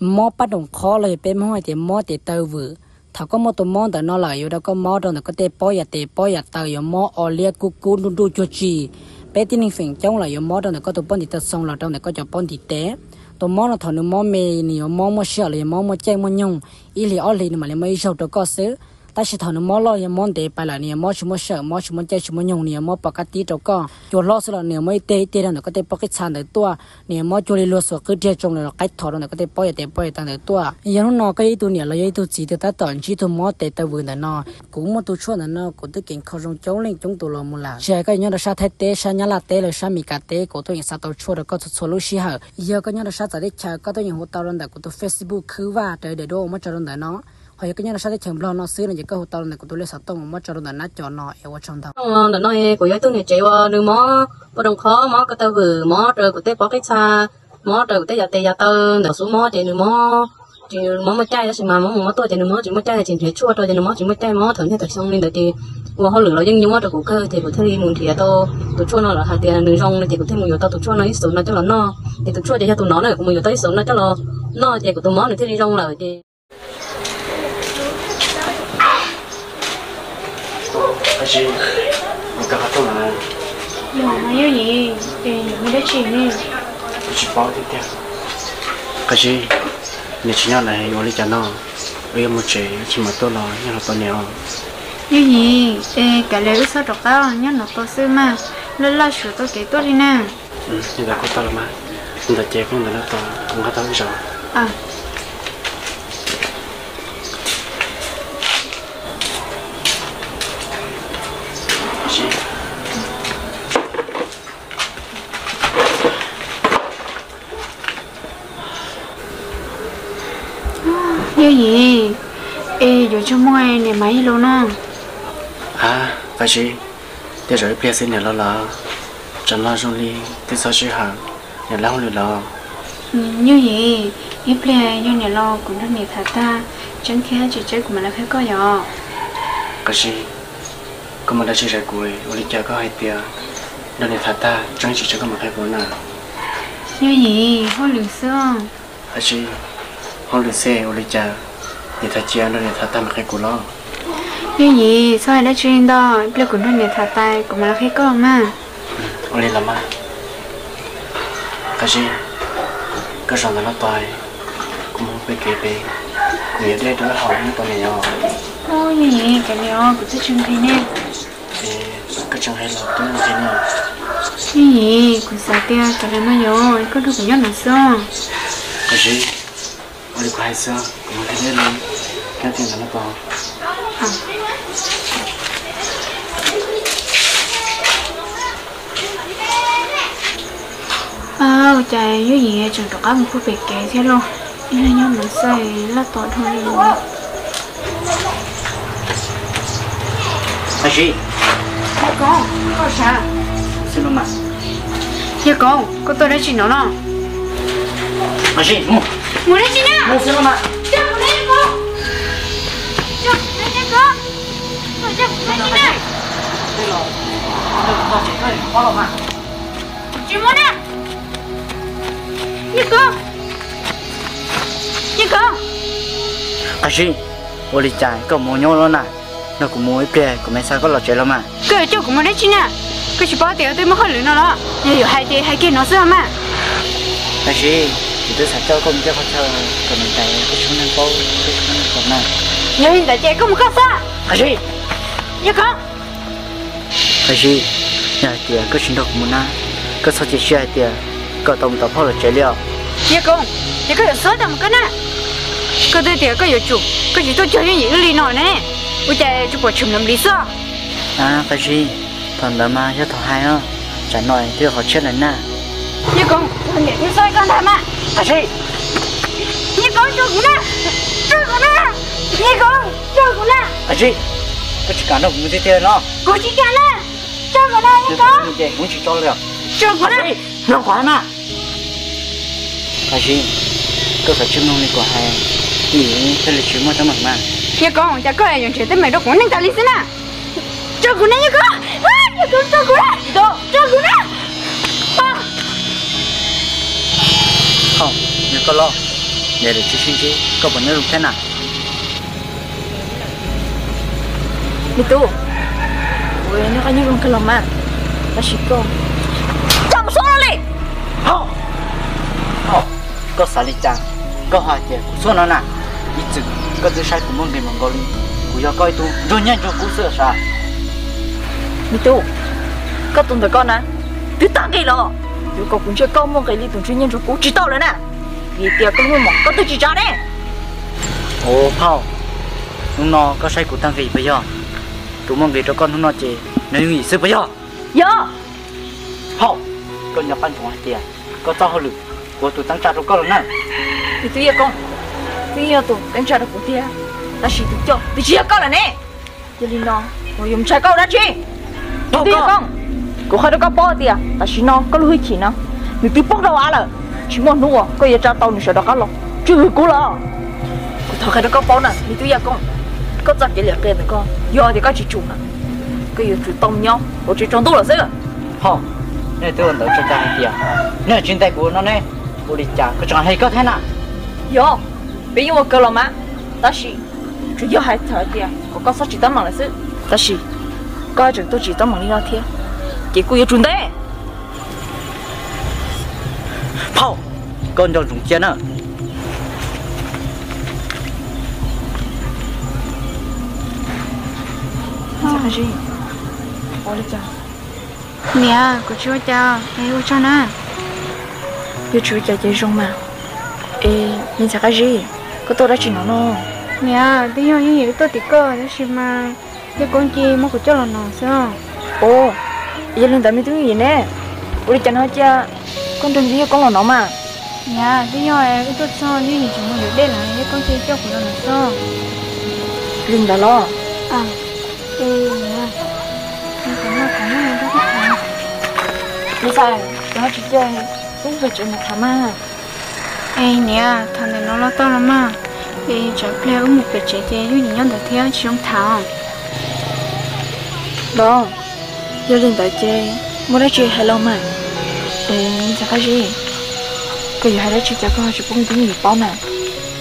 mò bắt đồng khó lời bé mò thì mò thì tàu vừa thảo có mò tụi mò tụi nó lại đó có mò đó có tê bó ya tê bó ya tàu ya mò ở lia cú cú đu đu cho chi bé tin ninh phèn trong là ya mò đó có tụi bón thì tơ xong là trong có cho bón thì té tụi mò là thằng nó mò mê nè mò mò sợ là mò mò chơi mò nhung ý li ở li mà lại mấy sầu đó có xứ ta chỉ thằng nó mò lo ya mò để bài lại nè mò chúng mò sợ mò chúng mò chơi chúng mò nhung nè mò bạc tí đâu có chỗ lo sợ là nè mấy tê tê là nó có thể bọc cái chăn được tua nè mò chỗ li lo sợ cứ chơi trong là nó cái thọ nó có thể bọc ya tê bọc tăng được tua giờ nó nó cái tu nè là cái tu chỉ được ta tận chỉ tu mò tê ta vừa nó cũng mò tu chua nó cũng tự kiện khó trong chống lên chúng tôi lo một là chơi cái nhớ là sa thái tê sa nhá là tê là sa mì cà tê của tôi sa tàu chua được có tu chua lúc xí hở giờ cái nhớ là sa tại đây chờ có tôi những hộ tàu lần của tôi Facebook cứ và trời để đâu mà cho lần nó hồi cái nhà nó cái chồng lo nó xí này chỉ có hồ tàu này của tôi lấy sát tông mà cho nó nát cho nó ở trong tàu. Ờ nó này của tôi này chạy vào đường mó bắt đồng khó, mó cái tàu vừa mó rồi của tôi có cái xa, mó rồi của tôi giờ tây giờ tàu đổ xuống mó chạy đường mó. Chỉ mó mà chạy thì mà mó mó tôi chạy đường mó, chỉ mỏ chạy là chỉ thấy chua thôi, chạy đường mó, chỉ mỏ chạy mó, thử như tại xong lên thì mà họ lửa nó nhưng nhưng mà được của cơ, thì của thầy muốn thì tôi tôi chua nó là hạt tiền đường rong thì của thầy muốn tao tôi chua nó ít số nó cho là nó thì tôi chua thì cho tôi nó này cũng muốn tôi ít số nó cho là nó thì của tôi mó này thì đi rong là thì chị một cái hạt là nhưng mà nó gì? Thì mới ได้ chỉ nè chị bảo thì theo. Cái gì? Nếu chị nhau này ngồi đi cho nó. Bây giờ một chị chỉ mà tôi lo nhưng là tôi nghèo như gì? Ê cái lấy sao được cao nhá nó to sư mà. Lên là sửa tôi cái tôi đi nè ừ như là có tao mà nhưng là chị cũng là nó to cũng hết tao rồi à. chị như gì ê giờ cho mọi này máy luôn nó à cái gì để rồi bây giờ này lo lo. Chẳng lo trong đi thì sao chị hàng nhà lao lừa lo. Như gì ít ple như này lo cũng rất nhiều thật ta. Chẳng khi chỉ chơi của mình là phải có giờ cái gì có một đứa chị ra cuối ở chơi có hai tia. Đó này thật ta chẳng chỉ cho có một hai bốn nào. Như gì hơi lười xương. Cái gì họ lừa xe ở đi chơi nhà thật chia đó này thật ta mà hai của lo như gì sao lại đã chuyên đó? Ple cũng rất nhiều thật tay của mình là phải có mà ở đây làm à cái gì? Cái rằng là nó toài. Cũng không phải kể về cũng như đây đứa họ như con này nhỏ. Ôi như gì cái này cũng rất chuyên thấy nè. Thì cái chẳng hay là tôi như thế nào. Như gì cũng sao tia cái này nó rồi có được cũng nhất là sao? Cái gì? Ở đây có hai sao? Cũng không thấy cái tiền là nó to? À. À trời như gì chẳng có một cái việc kể thế luôn. Nên là nhau nó xây là tội thôi. Luôn cái gì con con sao? Xin lỗi mà. Dạ con, con tôi đã chỉ nó nó cái gì mua. Muốn đã chỉ nè mua xin lỗi mà Chị muốn nè Dạ con Dạ con cái gì ở đây chạy có mua nhau luôn à nó cũng mua ít bia cũng mấy sao có lọt chơi lắm à? Cái chỗ của muốn đấy chị nè Cái chỉ bao tiền tôi mới hơi lửa nó đó Nhưng hiểu hai tiền hai kia nó sao mà cái gì thì tôi sẽ cho con cho con cho còn mình chạy cái số năng bao cái số năng còn nào Nhưng hiện tại chị có một sao gì Dạ con cái gì nhà tiền chuyện đó cũng muốn à cái số chỉ xe tiền cái tổng tập họ là chơi liệu. Dạ con Dạ có hiểu sớt một cái nè Cái tôi tiền có hiểu chủ Cái chỉ tôi chơi những gì lý nọ nè. Ôi trời chú bỏ chùm làm lý sao à cái gì? Thằng đó mà cho thằng hai á. Trả nói thì họ chết lần nè Dạ con Thằng để như sao con làm à cái gì Dạ con cho cũng nè Cho cũng nè Dạ con cho cũng nè cái gì cái chỉ cả nó cũng như thế nó. Cô chỉ cả nè Cho con như vậy cũng chỉ cho được. Cho cũng nè nó quá mà. Cái gì? Cơ sở chuyên môn này của hai. Cái lịch chuyên môn cho mặt mà. Dạ con Dạ con là dùng chuyện tới mày đó cũng nên ta lý xin à Cho cũng nè dạ con À, Dạ con cho cũng nè Đó Cho cũng nè À, không nhưng có lo. Để để chỉ xin chứ. Có vấn đề thế nào mi tu ôi nó có như con cái lòng mà ta chỉ có chồng số đi hao hao có xả lý trang có hai tiền số nó nè ít chữ có chữ sai của mong người mong gọi của yêu coi tu rồi nhanh cho cú sửa sao mi tu có tuần tới con nè cứ tăng cái lo nếu có cũng chưa có mong tuần chuyên nhân cho cú chỉ tao rồi nè vì tiền có mua mỏ có tôi chỉ trả đấy ồ hao lúc nó có sai của tăng vị bây giờ tụi mong người cho con nó chỉ nếu nghĩ sự bây giờ dạ. Hao con nhập ăn hai tiền. Có cho hơn lực của tụi tăng trả cho con rồi nè thì tôi yêu con. Tôi yêu tụi em trả được của tiền ta chỉ tự cho. Tôi chỉ con là nè. Cho nên nó tôi dùng trái câu đã chi tôi yêu con. cô khai được có bao tiền ta chỉ nó có lối chỉ nó. Mình tôi bóc đầu á là. Chỉ muốn nuôi có gì trả tao mình sẽ được cái lo chứ cô lo cô thằng khai được có bao nè mình tôi yêu con có chắc chỉ là trên này con. Do thì có chỉ chung à? cái gì chủ tông nhau? Có chỉ trong đâu là sao? à? Hả? Nên tôi là chúng ta đi à nên chúng ta của nó này, của đi trả, có chẳng hay có thế nào? Do bây giờ có lòng mà ta chỉ chủ yếu hay thở đi có có sao chỉ tao mà là sao? ta chỉ có chừng tôi chỉ tao mà đi ra thế? Chỉ của chúng ta Paul, con cho chúng chiến à gì? Ôi đi chào, Nè, của chú cha, ai u cho nè. yêu chú cha chơi rong mà. Ê, nhìn sao cái gì? Có tôi đã chỉ nó nó. Nè, bây giờ những gì tôi tí cơ, đó là mà cái con chi mà của cho là nó sao? Ồ, giờ lên tại mình tiếng gì nè? Ôi đi chào nó cha, con đừng gì con là nó mà. Nè, bây giờ em tôi cho những gì chúng mình được đây là cái con chi cho của nó sao? Linh đã lo. À, ê, nè. Em có mà có mà đó cái thằng. Đi sao? Nó chơi, cũng phải chuyện mà thầm à. Ê, nè, thằng này nó lo to lắm mà. Ê, chả ple một cái chế chế như nhau được theo chỉ trong thảo. Đó, giờ lên tại chơi, mua đã chơi hay lâu mà. Ê, sao cái gì? Cái gì hay đã chơi cho con chỉ cũng tiếng gì bao mà.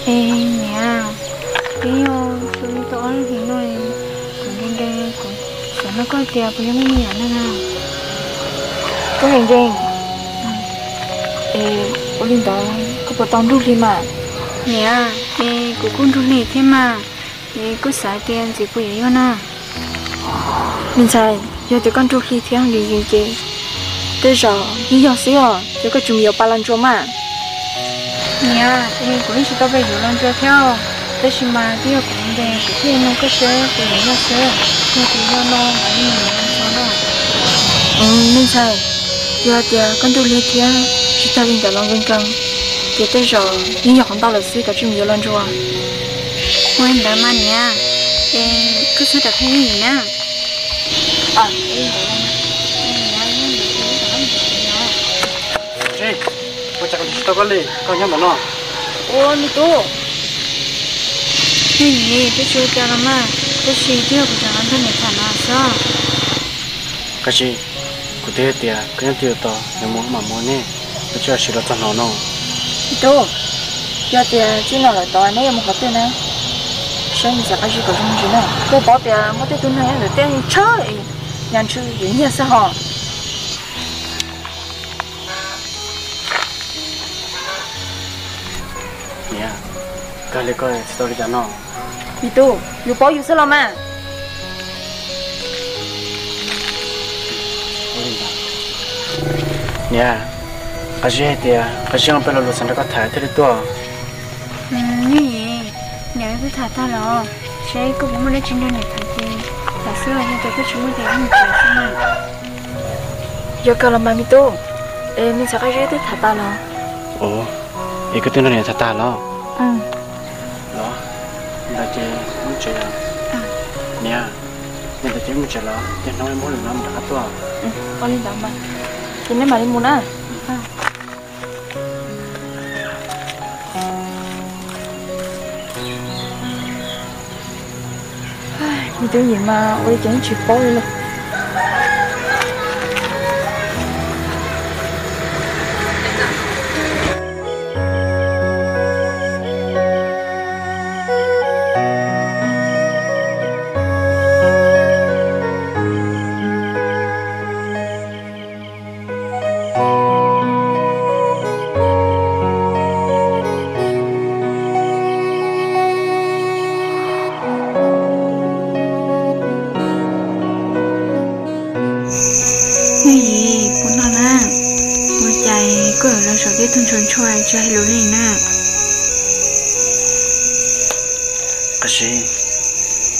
Ê, nè. Bây giờ tôi tôi nó có bây giờ mới nhận nữa nào. Có hình đen. Ê, ô lên đó, có bộ tông đúc đi mà. Nè, ê, của con rút này thế mà. Ê, có xả tiền gì của vậy nè. Mình sai, giờ tụi con đúc khi theo đi gì chơi. Tới giờ, đi giờ xíu, tụi có chuẩn bị ba lần cho mà. Nè, ê, của chị tao về lần cho theo. Tới khi mà đi ở cũng về, khi nó có xe, của nó có xe. Nhưng thì nó mà đi nhiều lần cho nó. Ừ, mình sai. Giờ thì con đúc lấy theo, chỉ ta lên tại lòng gần. Thì tới giờ, đi giờ không tao là xíu cả chuẩn bị lần à. Quên đã mà. Ê, cứ sao đặt gì nè. À, Ê Cô chắc là tao có lì Con nhớ mà nó ô, mi tu. Ê, nè, cái chú cha lắm mà. Cái gì tiêu của chẳng thân này thả nào sao? cái gì của thế thì cái tiêu to nếu muốn mà muốn nè tôi cho sự đó cho nó nó Mi. Giờ thì chỉ nào là tao này mà có tiền này. sao mình sẽ cái gì có trong gì nè. Cô bảo thì một tiền tôi này là tiền chơi. Nhàn chơi gì nhỉ sao họ nè cái lấy coi story cho nó tu, yêu bảo yêu sao làm à? nè cái gì thì cái gì ông phải lo sang cái thái thế đó Ừ, như vậy. Nè, cứ thả ta rồi. Sẽ có bố mà lấy trên đây này thả thì. Thả xưa là như tôi có chú thì ăn chè chứ mà. Giờ cơ làm mà mi tu. Ê, mình sẽ cái gì tới thả ta lo. ồ ý cái tên này thật ta lo Ừ. là chị muốn à nè nên là chị muốn chơi lo thì nói muốn làm đã to Ừ, con lên đó mà. Thì nên mà đi muốn à? Mi tu gì mà ôi chẳng chịu bố luôn. cái gì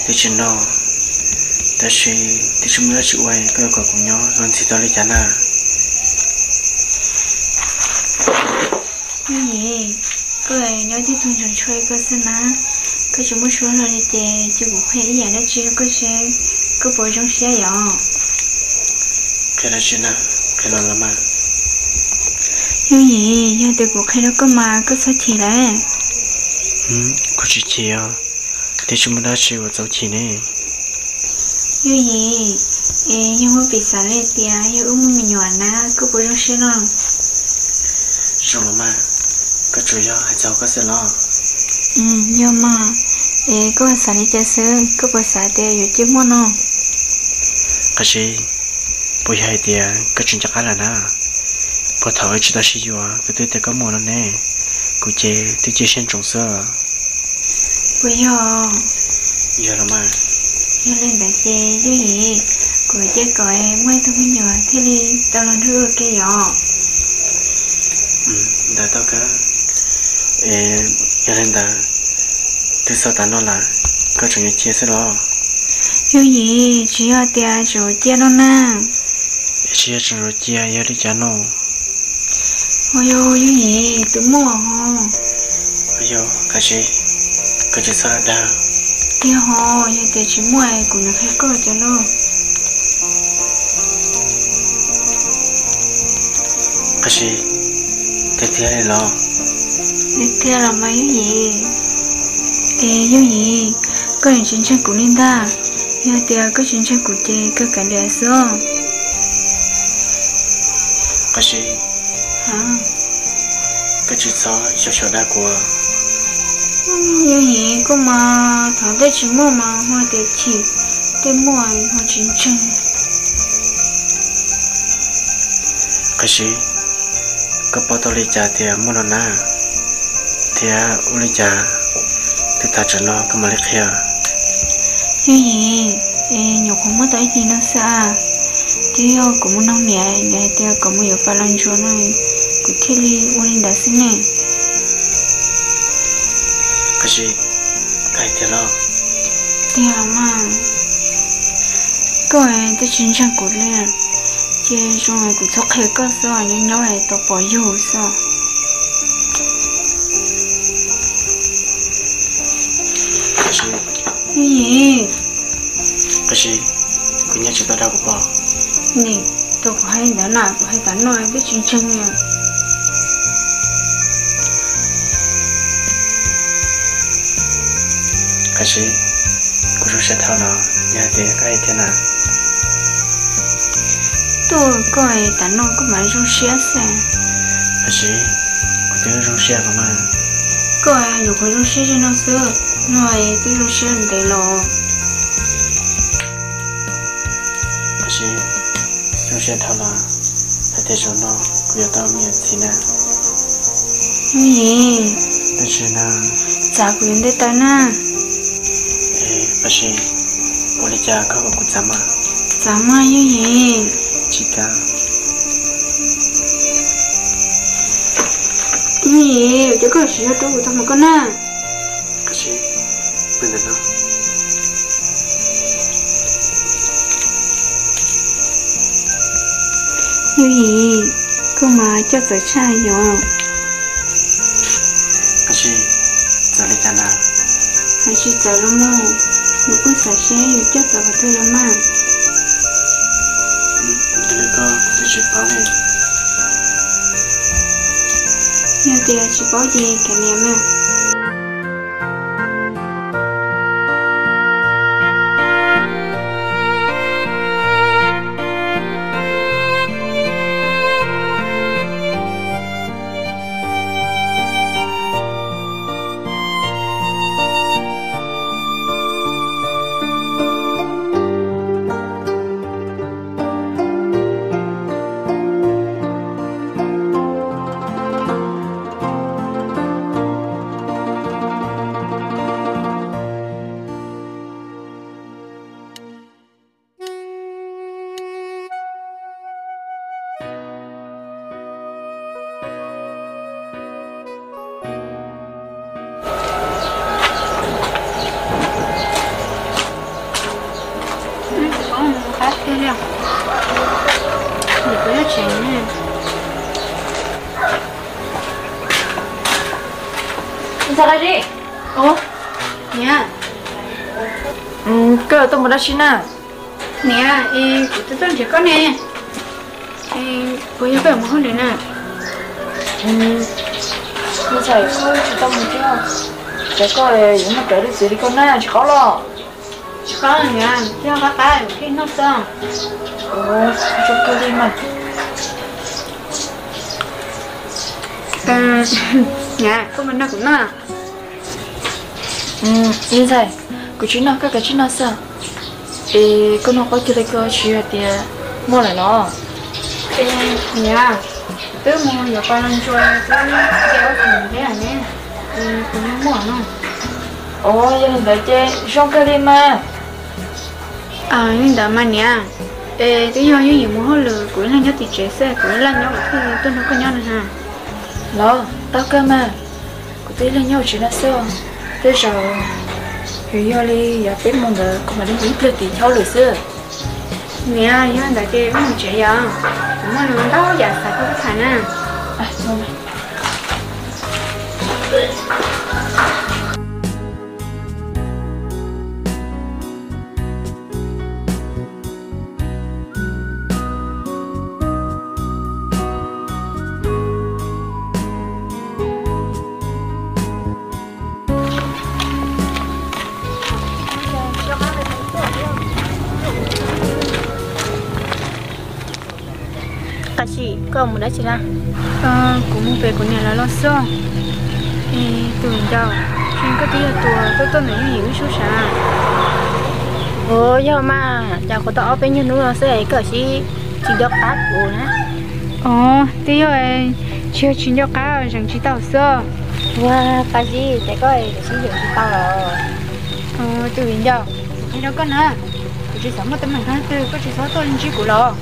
thì chỉ nó ta chỉ thì chúng ta chịu quay cơ cỏ của nhau còn thì tao lấy chán à gì cơ này nhớ thì thùng tròn chơi cơ xin á. Cơ chúng muốn xuống rồi đi chỉ một hai hay ý đó chứ cơ sẽ cơ bồi trong xe dọ cái đó chứ nào cái đó là mà. Như gì do từ cuộc hay đó có mà có sao thì đấy. Ừ có chỉ chỉ à thì chúng mình đã chịu dấu chỉ này như vậy ê như mà bị xả lên thì như ôm mình nhỏ na cơ bộ trong xe nó rồi là mà cái chủ yếu hay cháu có sẽ lo ừ nhưng mà ê cơ xả lên cho sơ cơ bộ xả thì อยู่ chứ mua nó cái gì bây giờ thì cái chuyện chắc là na bỏ thở chỉ đó chỉ vừa cái tôi thì có mua nó nè cụ chế tôi chỉ xem trồng sơ bây giờ giờ là mà như lên đại chê như vậy. Của chế cõi mới tôi mới nhỏ thế đi tao lần thứ kia nhỏ ừ đã tao cả. Ê giờ lên đã từ sau ta nó là có chuyện như chia sẻ đó như vậy chỉ ở tiền rồi chia nó nè chia chuyện rồi chia giờ đi trả nó ôi ôi như vậy tôi mua hả? Bây giờ cái gì cái gì sao đã kia hả như tiền chỉ mua cũng được hay cơ cho nó. Cái gì thế thì này lo? Đi kia là mấy vậy ê như vậy có những chuyện tranh của Linda như tiền có chuyện tranh của chị có cả lẽ sao cái gì hả? Cái chuyện sao cho cho đã của như vậy có mà thằng đây chỉ mua mà hoa để chỉ để mua hoa chín chân cái gì cái bao tao lấy trả thì mua nó na thì u lấy trả thì ta trả lo cái mà lấy kia như vậy ê nhiều không mất tới gì nữa sao thì cũng muốn nông nhẹ nhẹ thì cũng muốn phải làm cho nó cứ thiết đi uống đã xin này cái gì? Cái thì lo thì mà? Có ai tới chính chân của lên. Chứ chúng mày cũng thắc hệ cơ sao nhớ nhớ hệ tao bỏ yêu sao cái gì? Như vậy cái gì? Cái nhà chúng ta đâu có bỏ. Nè tôi có hay đã nào có hay đã nói tới chính chân nha gì cô chú sẽ thao nó nhà thì cái thế nào tôi có ai đã nói có mà rung xé sao cái gì cô tiếng rung xe không mà có ai nhiều khối rung xé cho nó sơ nói tôi rung xé để lo cái gì rung xe thao nó phải để cho nó cô tao miệng thì nè như vậy cái gì nào? Chả quyền để tới na. ê cũng mà chả mà như vậy chỉ cả như vậy chứ có chỉ cho tôi của tao một con na. Cái gì bên đó như vậy cơ mà cho tới cha rồi cái gì lấy trả nào hay chỉ tới lắm mô nếu có xả xe อยู่ cho tới vào tôi lắm mà ừ tôi lấy có tôi chỉ bảo này như tiền chỉ có gì cả niệm mà 你不要钱呢。 sao đây đi Ồ, nè, ừ cơ tôi muốn ra xin à nè, ê, của tôi tôi chỉ có nè. Ê, bây giờ phải mua hơn nữa nè. ừ như vậy có chỉ tao một chút để coi những mà kể được gì đi con này chỉ có lo Chỉ có là nè, cho bác cái, khi nó xong. ồ cho cơ đi mà Ừ, nè, có mình nó cũng nè. ừ như vậy cứ chỉ nó, các cái chỉ nó sao ê con nó có chưa thấy cơ chỉ là mua lại nó Ê, nè, Tớ mua giờ con ăn chơi, Tớ kéo thùng thế à nè. Ừ, cũng không mua nó. ồ gia đình đại chơi trong cái đi mà À, nhưng đã mà nè. Ê, tôi giờ như gì mua hơn lừa, cũng là nhớ thì chế xe, cũng là nhớ cái tôi nó có nhớ nè ha. lo tao cơ mà cứ tí lên nhau chỉ là sao thế giờ thì giờ đi giờ biết mong được còn mà đi ít lên thì theo lời xưa Nè, nhớ đã chơi không chế giờ. Cũng mà nó đâu giờ phải có cái thằng à. à thôi chỉ có một đấy chỉ là Ờ, cũng về của nhà là lo sợ. Ê, từ đâu? Chuyện có tí là tuổi, tôi tôi này hiểu số 啥. ồ giờ mà chả có tao bên như nữa sẽ cỡ chỉ chỉ được áp của nè Ồ, tí rồi, chưa chuyện cho cá rằng chỉ tao sợ. wow cái gì có để sử dụng cho tao rồi Ờ, từ đâu? Thế đó con hả? Tôi chỉ sống một tấm mảnh hai từ, có chỉ số tôi lên chỉ của lo.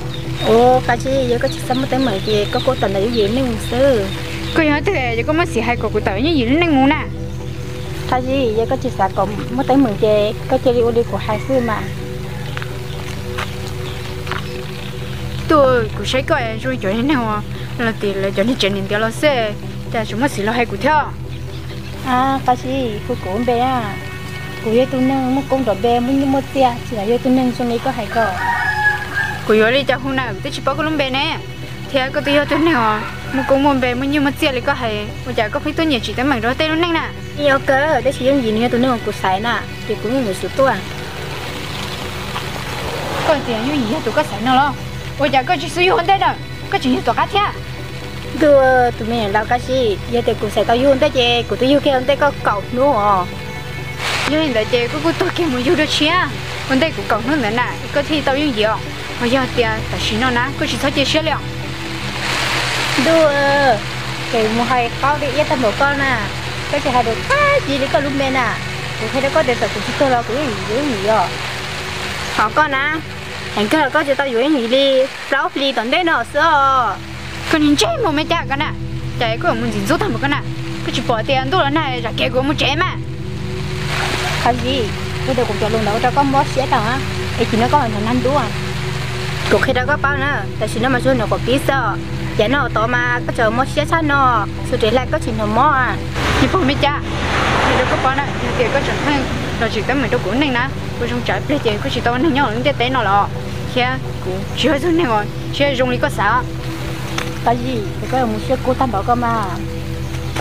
Ồ cái gì giờ có chỉ một tới mười thì có cố tình là cái gì nên sư. Cô nhớ từ giờ có mất xỉ hai của của tao như gì nên muốn nè. cái gì giờ có chỉ xã cộng một tới thì có chơi đi đi của hai sư mà. Tôi cũng sẽ coi rồi cho nên nào là tiền là cho nên chuyện nên tiêu lo xe. Ta chúng mất xỉ lo hai của theo. à? Cái gì? Cô cũng bé à. Cô yêu tôi nâng một công bé muốn như một tia. Chỉ là yêu tôi nâng xuống đây có hai cậu Cô nhớ đi cho hôm nào tôi chỉ bảo cô luôn bé nè. Thì có tiêu cho nào một công một bé muốn như một chia lại có hay. Một chả có phải tôi nhớ chỉ tới mảnh đó tên luôn nè. yêu cơ để sử dụng gì nữa tôi nâng cô sai nè thì cũng người số tuổi Có tiền như gì tôi có sẵn nào lo. Một chả có chỉ sử dụng đây đâu. Có chỉ tôi cá thế. tôi tụi mình làm cái gì giờ thì cô sai tao yêu tới chứ cô tôi yêu cái ông tới có cậu nữa Như hiện tại chị có cô tôi kia muốn yêu được chia. Vấn đề của cậu nữa nữa nè. Có thì tao yêu gì không? Mà giờ tiền ta chỉ nó nè. Có chỉ sao chia sẻ liệu. đưa cái mua hai con đi yên tâm một con à cái chỉ hai được cái gì đấy có lúc bên à tôi thấy nó có để tập của tôi lo cũng gì cũng gì rồi Họ con nè. anh cứ là có cho tao yêu gì đi lão đi tận đây nó Con nhìn chết một mấy chả con nè. Chạy có muốn gì giúp thằng một con nè. Có chỉ bỏ tiền tôi là này ra kia của một trẻ mà. cái gì tôi đều cũng cho luôn đâu cho con bó xé đâu á ấy chỉ nó có hình thành anh đúng à cũng khi đó có bao nữa tại vì nó mà nó có biết sao giờ nó to mà có chờ mót xé sát nó sự trở lại có chỉ nó mót à Như phụ mấy cha. Thì đâu có bỏ nè. Như tiền có chẳng hơn. Rồi chỉ tới mình đâu cũng nên nè. Cô trong trái bây giờ có chỉ tao nên nhau những tế nó lọ. Kia cũng chưa rồi nè rồi. Chưa dùng lý có sao. cái gì thì có một số cô tham bảo cơ mà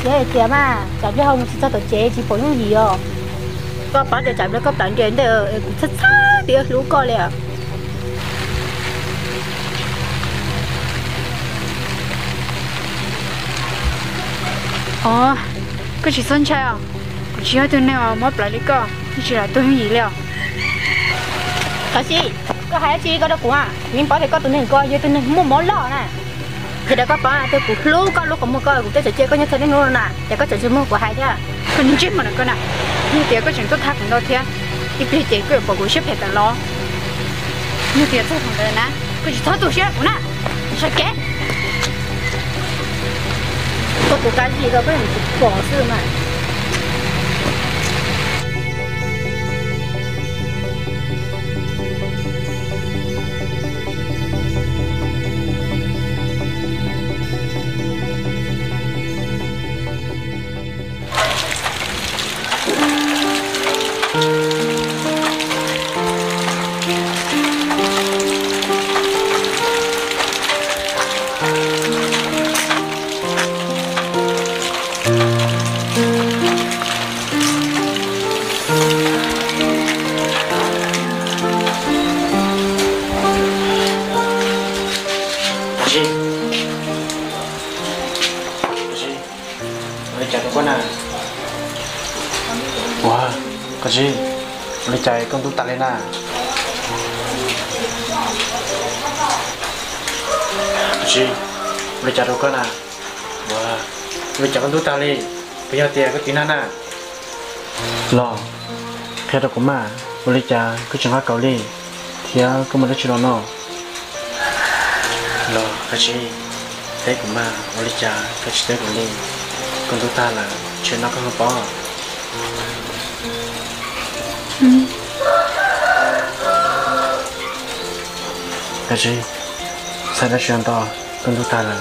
thế thì mà chả biết không chỉ cho tổ chế chỉ phối những gì rồi có bắt được chả biết có tận chuyện được thật xa thì lú coi liền Ồ. Có chỉ sân chơi à? Có chỉ ở tôi nào mất lại lý cơ. Chỉ là tôi không gì liệu. có hai chị có đâu cũng à mình bảo thì có tụi mình coi với tụi mình mua món lọ nè thì đã có bảo tôi cũng có lúc có một coi cũng tôi sẽ chơi có như thế này luôn nè để có chơi mua của hai thế Có những chết mà nó cơ nè. Như tiền có chuyện tốt thác cũng đâu thế. Đi bây giờ cứ bỏ cuộc xếp hết tận lo. Như tiền tôi không được nè. Có chỉ thoát tủ xếp cũng nè. Sao kệ? Có của cái gì đâu có mình bỏ sự mà wow con tu ta lên à gì lấy chạy đâu con à wow lấy chạy con tu ta lên bây giờ tiền tiếng nào à lo khi đó cũng mà. Lấy chạy cái chuyện cầu đi thì có một cái chuyện đó lo gì thế cũng mà lấy chạy cái chuyện đó đi con tu ta là chuyện nó không có cái gì sao đã chuyện đó con tu ta là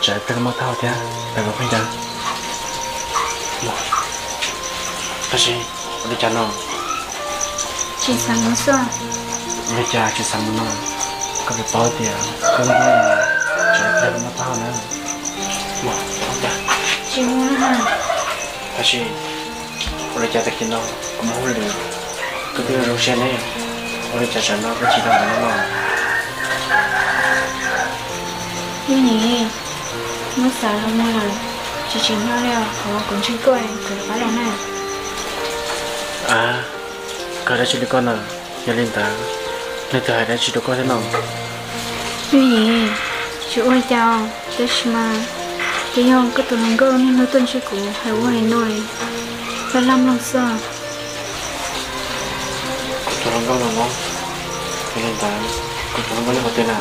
chạy phải mất thao thế phải có phải đâu cái gì đi chả nó chỉ sang nó sao đi chả chỉ sang nó có cái bao tiền con đi chạy phải mất thao nữa. Mà không chả chỉ muốn ha cái gì đi chả cái nó cũng không được cái điều đầu tiên này đi chả chả nó cái chỉ là nó nó chỉ chỉ nhau leo có nè à cái đó chỉ được con à nhà lên ta nên từ đã chỉ được con thế nào? Như nhỉ chỉ ôi chào thế mà cái nhau cái hàng cơ nên nói tên chỉ cũ hay quá hay nổi phải làm lòng sao tụi hàng cơ là ngon nhà lên ta cũng tụi nó tên là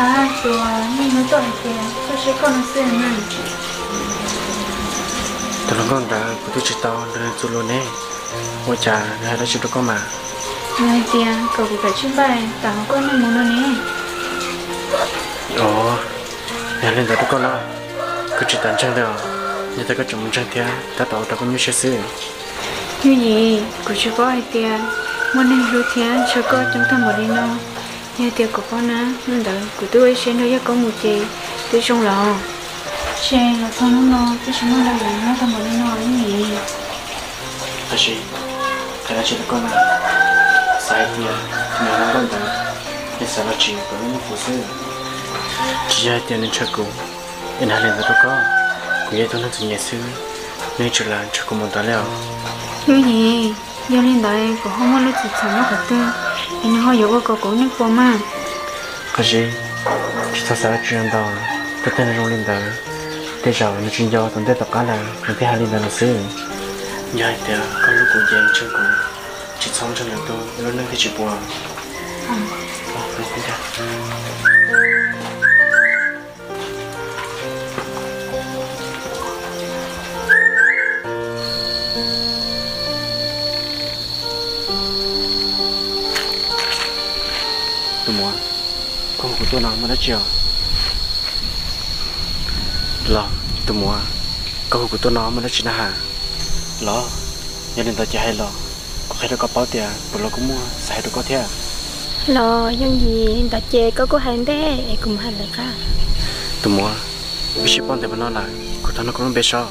một tên à à rồi nhưng nó tội kìa tôi sẽ còn nó xem này tụi nó con đã của tôi chỉ tao nên tụi luôn nè ôi chà hai đã chỉ được con mà. Này kìa cậu cũng phải chim bài tao con nó muốn nó nè ồ nhà lên ta được con là cứ chỉ tàn trang đâu như ta có chồng trang thế ta tao ta cũng như xe xứ như gì chưa có ai kìa muốn nên รู้ thế chưa có chúng ta một đi nó nhà tiệc của con á nên đợi của tôi sẽ nói có một chị. Tôi trong lòng xe là con nó nó tôi sẽ nói là nó một đi nó như gì cái gì cái đó chỉ được con mà sai thì nhà nó con ta thì sao nó chỉ có những phụ sư chỉ hai tiền nên cho cô nên hai lần đó có. Cô ấy tôi nó chỉ nhẹ sư nên chỉ là cho cô một tờ leo. Như gì? Do lên đây của không có lúc chỉ thằng nó phải tên nên họ có cái cổ nước của mà. Cái gì? Chỉ sao sao chuyện đó tôi tên là rong lên đó để giờ nó chuyên do tôi tất cả là mình thấy hai lần đó là sư nhà thì có lúc cũng dễ cho cô chỉ sống cho lần tôi luôn nên thì chỉ buồn. Ừ. Ờ, không không được. tôi tôi nào mà nó chiều lo tôi muốn con của tôi nó mà nó là hà lo nhà nên tôi chỉ hay lo. Có khi nó có bao tiền bữa lo cũng mua xài được có thế à? Lo những gì? Ta chê có có hàng thế cũng hàng được cả tôi muốn bị ship bọn mà nó là của tôi nó cũng biết sao.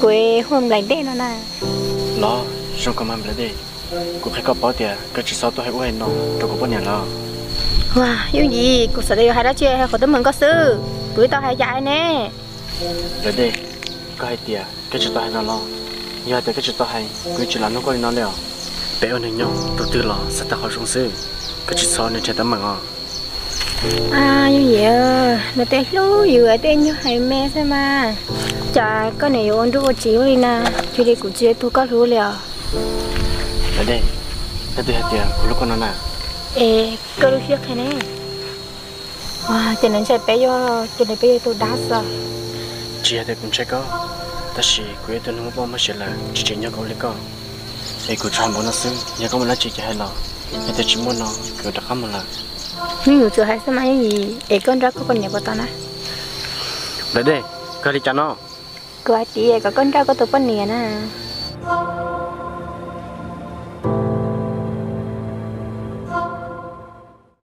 Quê hôm lại đây nó nè. Lo trong công ăn lại đi. Của khi có bao tiền cái chỉ sau tôi hay uống nó tôi có bao nhiêu lo wow những gì? Cuộc sống đây hay đã chơi hay có tấm mình có sư? Bữa tao hay dạy nè. Đi. Có hay tiền cái chỉ tôi hay nó lo. Giờ thì cái chỉ tôi hay cái chỉ là nó có nó liệu bé ơn nhau tôi tự lo sẽ ta họ trong sư. Cái chỉ sau nên chạy tấm bằng à à như vậy nó tên lú vừa tên như hay mẹ xem mà. Có này ôn đua chiếu đi nè chú đi cũng chưa tôi có lú liền lại đi. Cái của lúc con nó nè ê có lú khiết thế nè wow cho nên chạy bé vô cho nên bé tôi đá sao chỉ hay cũng chạy có. Ta chỉ quê tôi không bao mà sẽ là chỉ chỉ nhau có lấy của chồng bọn nó xứ nhà có một lá chỉ chỉ hay lo nhưng tôi chỉ muốn nó kiểu đặc một lần. Nhưng người chưa hay xem mà những gì. Ê con ra có con nhà của tao nè. Lại đi cái đi cho nó. Cô chị có con ra có tụi con nè nè